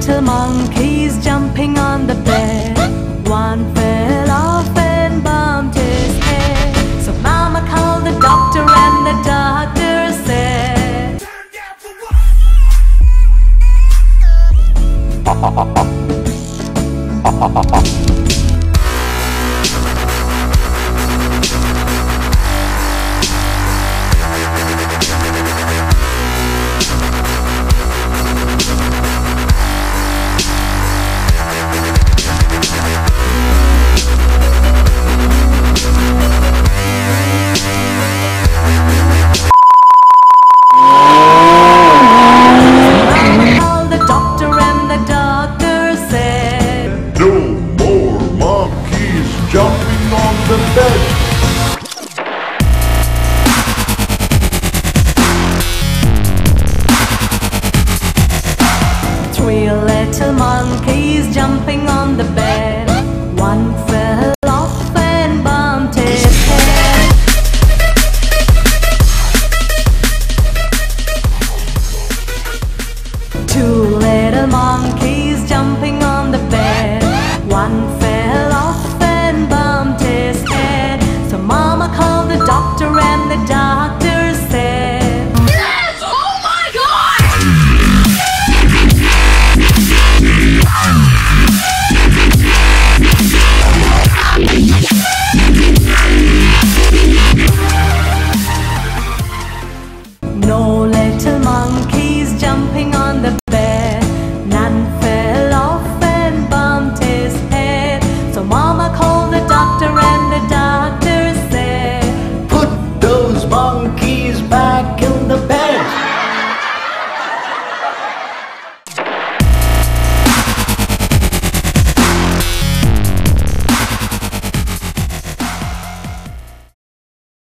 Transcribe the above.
little monkeys jumping on the bed. One fell off and bumped his head. So Mama called the doctor, and the doctor said, three little monkeys jumping on the bed. One fell off and bumped his head. Two little monkeys jumping on the bed. One fell off and bumped his head. So mama called the doctor and the doctor.